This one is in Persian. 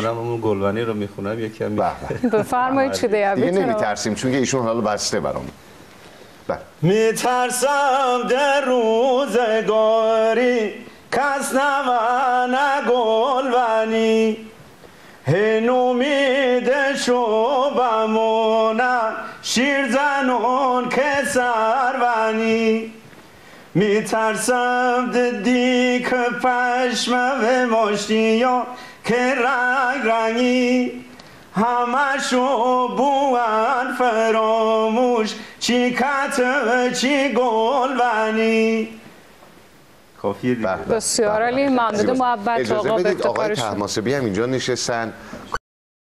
منم اون گلونی رو می‌خونم یکی هم. بفرمایید چه دیگه. نمیترسیم چون که ایشون حالا بسته برام بله. میترسم در روزگاری کس نمانه گلونی هن امید شو بمونه شیر زنون که سرونی میترسم دیدی که پشمه و مشتیا که رنگ رنگی همشو بوان فراموش چی کت چی گلبنی کافیه دیگه. بسیار عالی. بله. ممنون. محبت آقا به بدید آقای افتخارشون. طهماسبی هم اینجا نشستن